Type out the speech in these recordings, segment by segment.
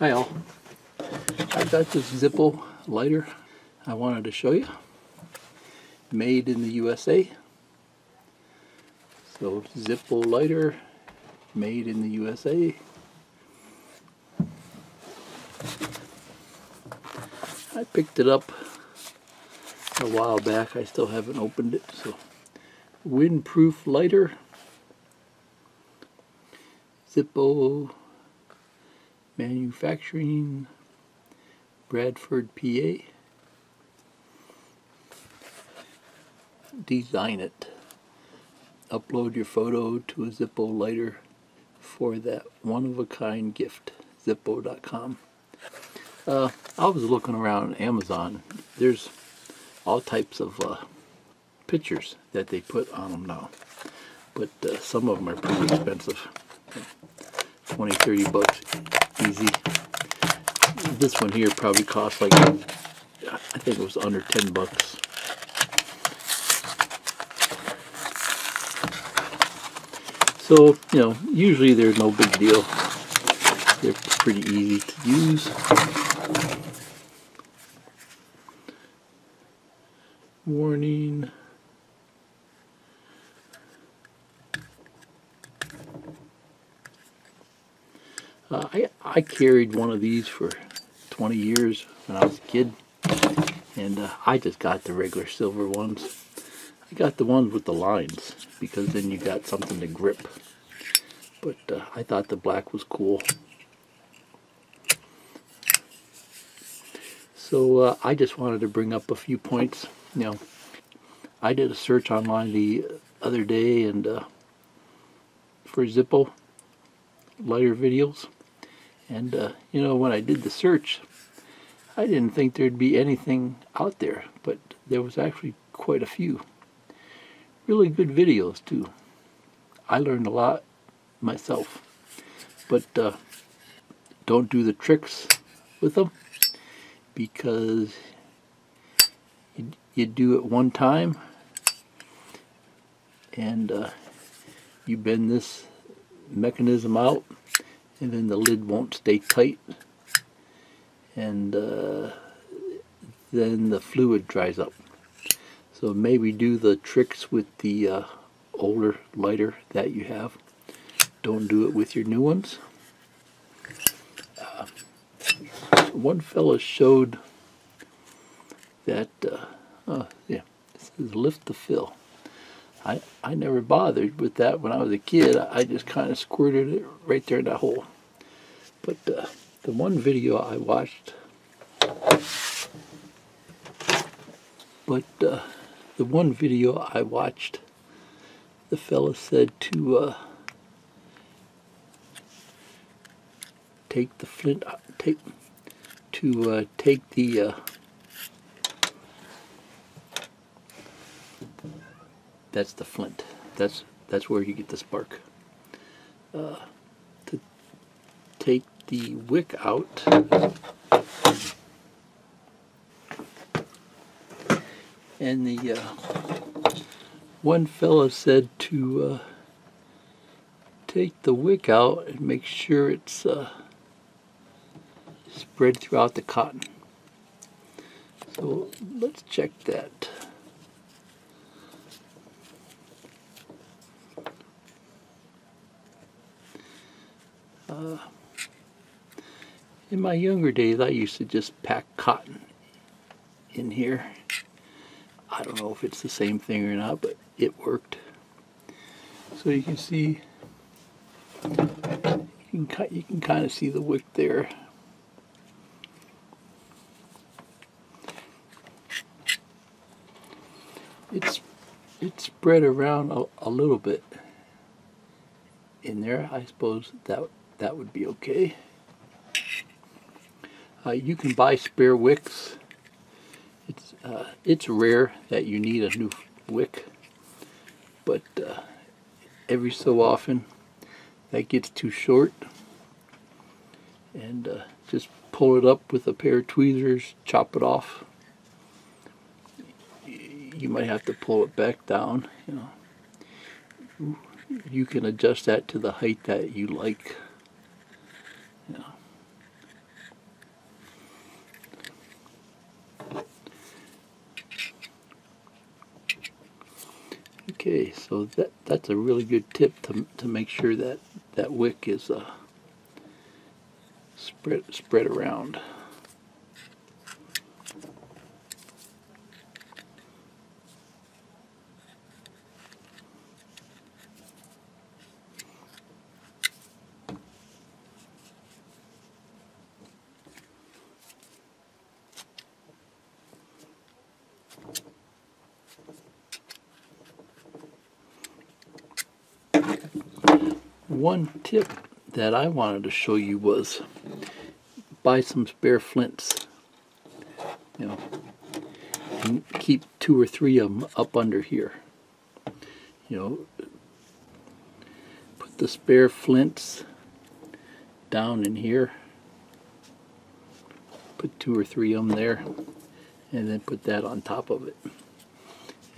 Hi all. I got this Zippo lighter I wanted to show you. Made in the USA. So Zippo lighter made in the USA. I picked it up a while back. I still haven't opened it. So windproof lighter. Zippo Manufacturing, Bradford, PA. Design it. Upload your photo to a Zippo lighter for that one-of-a-kind gift. Zippo.com. Uh, I was looking around Amazon. There's all types of uh, pictures that they put on them now. But uh, some of them are pretty expensive. 20, 30 bucks easy. This one here probably cost like, I think it was under 10 bucks. So, you know, usually they're no big deal. They're pretty easy to use. Warning. Uh, I, I carried one of these for 20 years when I was a kid, and uh, I just got the regular silver ones. I got the ones with the lines, because then you got something to grip. But uh, I thought the black was cool. So uh, I just wanted to bring up a few points. You know, I did a search online the other day and uh, for Zippo lighter videos and, uh, you know, when I did the search, I didn't think there'd be anything out there, but there was actually quite a few. Really good videos, too. I learned a lot myself. But uh, don't do the tricks with them because you, you do it one time and uh, you bend this mechanism out and then the lid won't stay tight. And uh, then the fluid dries up. So maybe do the tricks with the uh, older lighter that you have. Don't do it with your new ones. Uh, one fella showed that uh, oh yeah lift the fill I, I never bothered with that when I was a kid. I just kind of squirted it right there in that hole. But uh, the one video I watched, but uh, the one video I watched, the fella said to uh, take the flint, uh, take to uh, take the that's the flint. That's that's where you get the spark. Uh, to take the wick out. And the uh, one fellow said to uh, take the wick out and make sure it's uh, spread throughout the cotton. So let's check that. In my younger days, I used to just pack cotton in here. I don't know if it's the same thing or not, but it worked. So you can see, you can, you can kind of see the wick there. It's it's spread around a, a little bit in there. I suppose that that would be okay. Uh, you can buy spare wicks. It's uh, it's rare that you need a new wick, but uh, every so often that gets too short, and uh, just pull it up with a pair of tweezers, chop it off. You might have to pull it back down. You know, you can adjust that to the height that you like. Okay, so that that's a really good tip to to make sure that that wick is uh, spread spread around. One tip that I wanted to show you was buy some spare flints. You know, and keep two or three of them up under here. You know, put the spare flints down in here. Put two or three of them there, and then put that on top of it.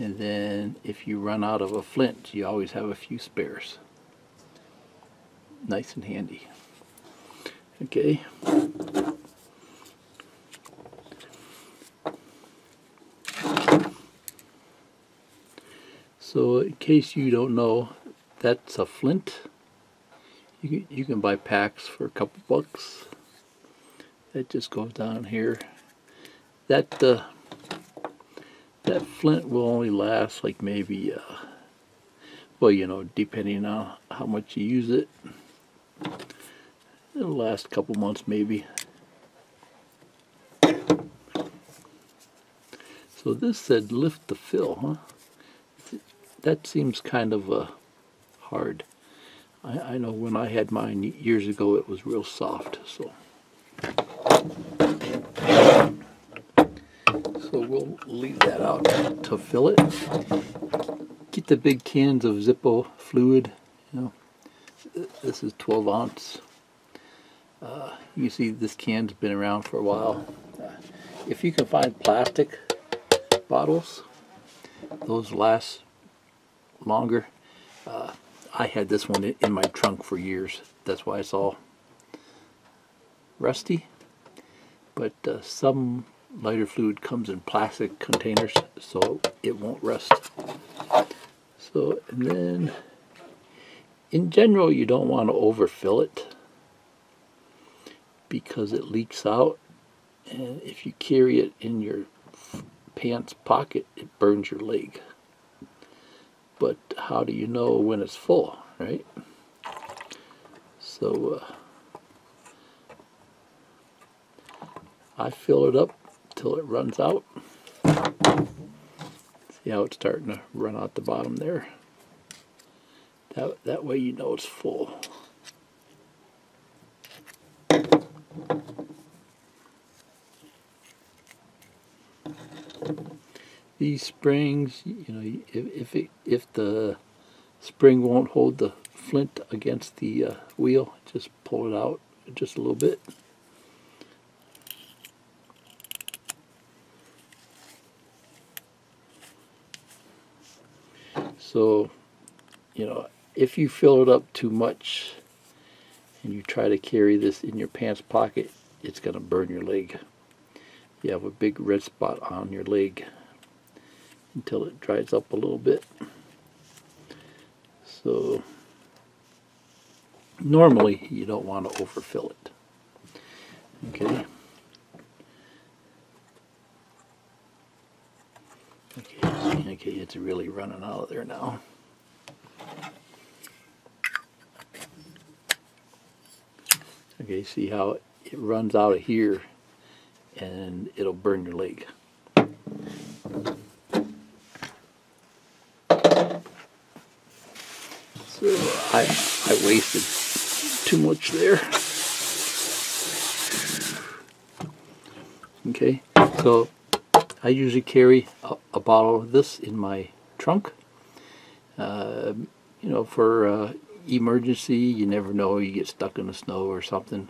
And then if you run out of a flint, you always have a few spares nice and handy. Okay. So in case you don't know, that's a flint. You can, you can buy packs for a couple bucks. That just goes down here. That uh, that flint will only last like maybe, uh, well, you know, depending on how much you use it. It'll last a couple months maybe. So this said lift the fill, huh? That seems kind of uh, hard. I, I know when I had mine years ago it was real soft, so. So we'll leave that out to fill it. Get the big cans of Zippo fluid, you know. This is 12 ounce. Uh, you see this can's been around for a while. Uh, if you can find plastic bottles, those last longer. Uh, I had this one in my trunk for years. That's why it's all rusty. But uh, some lighter fluid comes in plastic containers, so it won't rust. So, and then in general, you don't want to overfill it because it leaks out. And if you carry it in your pants pocket, it burns your leg. But how do you know when it's full, right? So uh, I fill it up till it runs out. See how it's starting to run out the bottom there? That, that way you know it's full. These springs, you know, if if, it, if the spring won't hold the flint against the uh, wheel, just pull it out just a little bit. So, you know, if you fill it up too much and you try to carry this in your pants pocket, it's going to burn your leg. You have a big red spot on your leg until it dries up a little bit. So normally you don't want to overfill it. Okay. Okay, okay, it's really running out of there now. Okay, see how it runs out of here and it'll burn your leg. So I, I wasted too much there. Okay, so I usually carry a, a bottle of this in my trunk. Uh, you know, for uh, emergency, you never know, you get stuck in the snow or something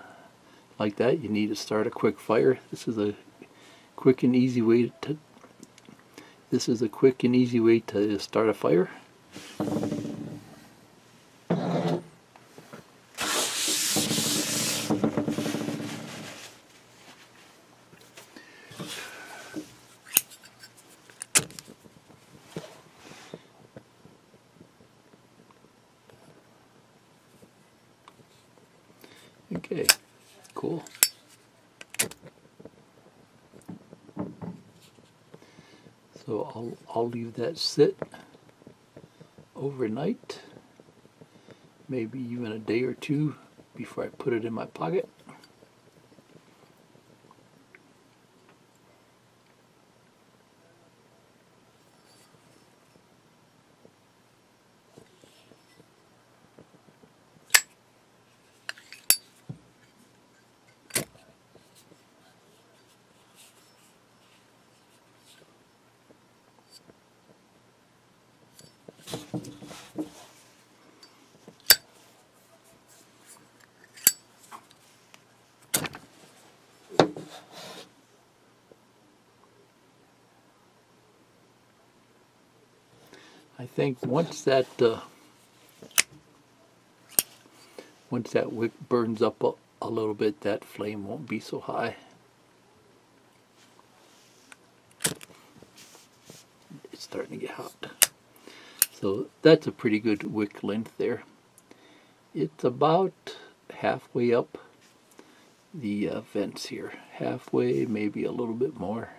like that. You need to start a quick fire. This is a quick and easy way to this is a quick and easy way to start a fire. Okay, cool. So I'll, I'll leave that sit overnight, maybe even a day or two before I put it in my pocket. I think once that uh, once that wick burns up a, a little bit, that flame won't be so high. It's starting to get hot. So that's a pretty good wick length there. It's about halfway up the uh, vents here. Halfway, maybe a little bit more.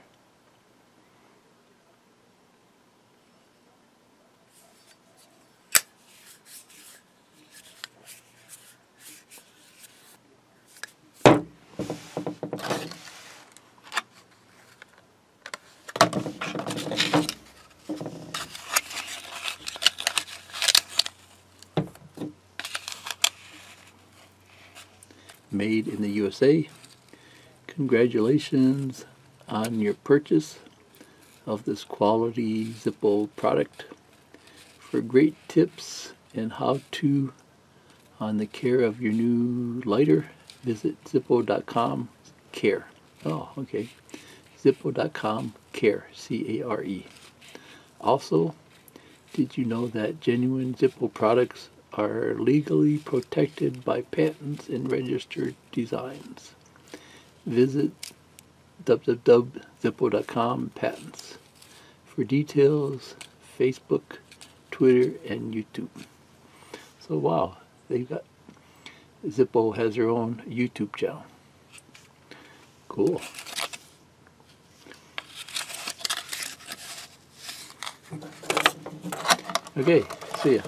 Made in the USA. Congratulations on your purchase of this quality Zippo product. For great tips and how to on the care of your new lighter, visit zippo.com care. Oh, okay. Zippo.com care, C A R E. Also, did you know that genuine Zippo products are legally protected by patents and registered designs. Visit www.zippo.com patents for details, Facebook, Twitter, and YouTube. So wow, they've got Zippo has their own YouTube channel. Cool. Okay, see ya.